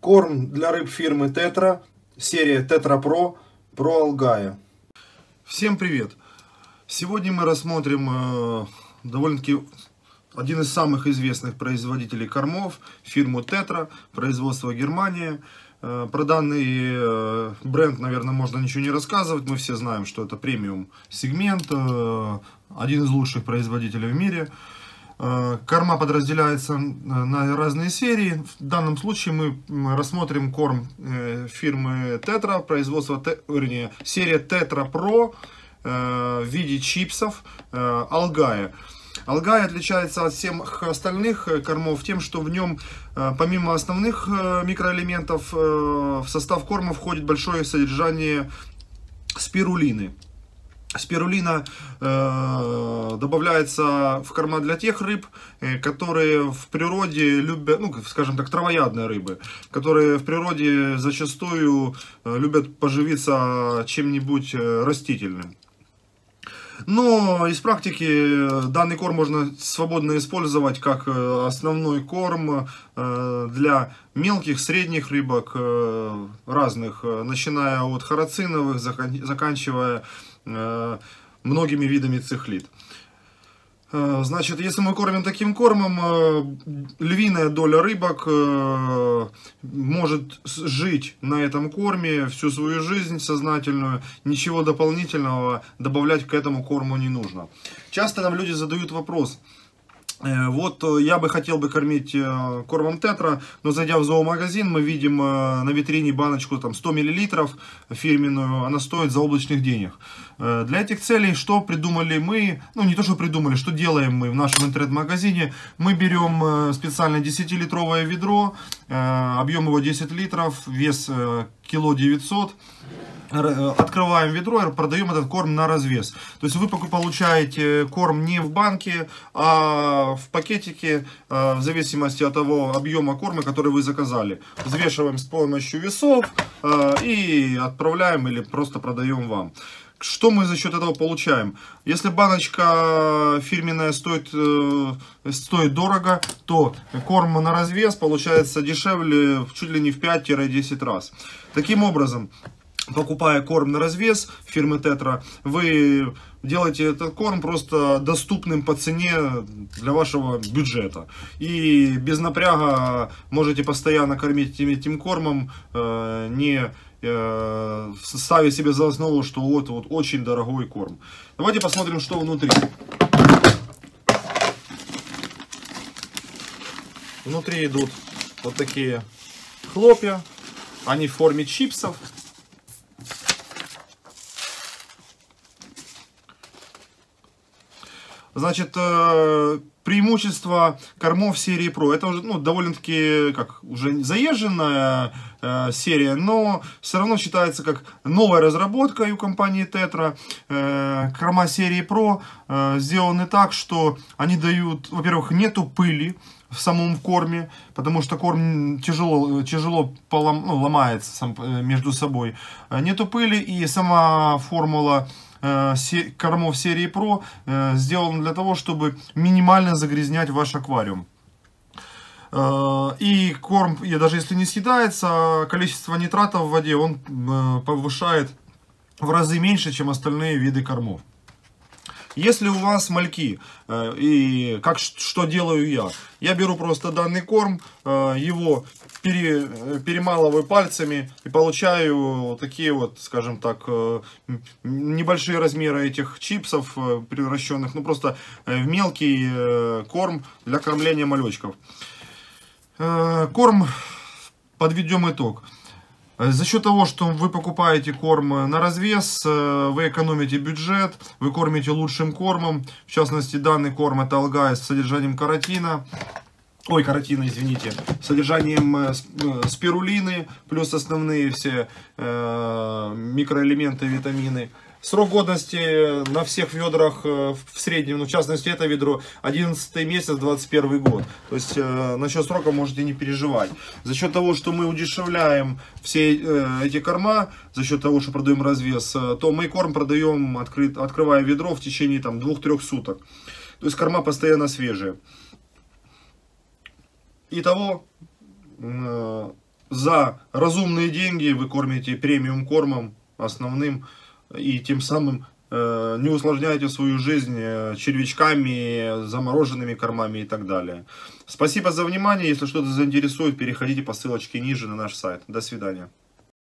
Корм для рыб фирмы Тетра, серия Тетра Про, про Алгая. Всем привет! Сегодня мы рассмотрим э, довольно-таки один из самых известных производителей кормов, фирму Тетра, производство Германия. Э, про данный э, бренд, наверное, можно ничего не рассказывать. Мы все знаем, что это премиум сегмент, э, один из лучших производителей в мире. Корма подразделяется на разные серии. В данном случае мы рассмотрим корм фирмы Tetra, производство, вернее, серия Tetra Pro в виде чипсов Алгая. Алгай отличается от всех остальных э, кормов тем, что в нем, э, помимо основных э, микроэлементов, в состав корма входит большое содержание спирулины. Спирулина э, добавляется в корма для тех рыб, э, которые в природе любят, ну, скажем так, травоядные рыбы, которые в природе зачастую э, любят поживиться чем-нибудь растительным. Но из практики э, данный корм можно свободно использовать как э, основной корм э, для мелких, средних рыбок, разных, начиная от харациновых, заканчивая многими видами цихлит. Э, значит, если мы кормим таким кормом, э, львиная доля рыбок э, может жить на этом корме всю свою жизнь сознательную, ничего дополнительного добавлять к этому корму не нужно. Часто нам люди задают вопрос, вот я бы хотел бы кормить кормом тетра, но зайдя в зоомагазин, мы видим на витрине баночку там 100 мл фирменную, она стоит за облачных денег. Э, для этих целей что придумали мы, ну не то что придумали, что делаем мы в нашем интернет-магазине, мы берем э, специально 10-литровое ведро, э, объем его 10 литров, вес кило 900, открываем ведро и продаем этот корм на развес. То есть вы получаете корм не в банке, а в пакетике, в зависимости от того объема корма, который вы заказали. Взвешиваем с помощью весов и отправляем или просто продаем вам. Что мы за счет этого получаем? Если баночка фирменная стоит, э, стоит дорого, то корм на развес получается дешевле чуть ли не в 5-10 раз. Таким образом, покупая корм на развес фирмы Тетра, вы делаете этот корм просто доступным по цене для вашего бюджета. И без напряга можете постоянно кормить этим, этим кормом, э, не э, ставить себе за основу, что вот, вот очень дорогой корм. Давайте посмотрим, что внутри. Внутри идут вот такие хлопья. Они в форме чипсов. Значит, э, преимущество кормов серии Pro. Это уже ну, довольно-таки как уже заезженная э, серия, но все равно считается как новая разработка у компании Tetra. Э, корма серии Pro э, сделаны так, что они дают, во-первых, нету пыли в самом корме, потому что корм тяжело, тяжело полом, ну, ломается сам, э, между собой. Э, нету пыли и сама формула кормов серии Pro э, сделан для того, чтобы минимально загрязнять ваш аквариум. Э, и корм, и даже если не съедается, количество нитратов в воде он повышает в разы меньше, чем остальные виды кормов. Если у вас мальки, э, и как что делаю я, я беру просто данный корм, э, его пере, перемалываю пальцами и получаю такие вот, скажем так, э, небольшие размеры этих чипсов превращенных, ну просто в мелкий корм для кормления малечков. Корм, подведем итог. Э, за счет того, что вы покупаете корм э, на развес, э, вы экономите бюджет, вы кормите лучшим кормом. В частности, данный корм это алгай с содержанием каротина. Ой, каротина, извините. Содержанием спирулины, плюс основные все микроэлементы, витамины. Срок годности на всех ведрах э, в среднем, ну, в частности это ведро 11 месяц 21 год. То есть э, насчет срока можете не переживать. За счет того, что мы удешевляем все э, эти корма, за счет того, что продаем развес, э, то мы корм продаем, открыт, открывая ведро в течение там 2-3 суток. То есть корма постоянно свежие. Итого, э, за разумные деньги вы кормите премиум кормом основным и тем самым э, не усложняете свою жизнь э, червячками, замороженными кормами и так далее. Спасибо за внимание. Если что-то заинтересует, переходите по ссылочке ниже на наш сайт. До свидания.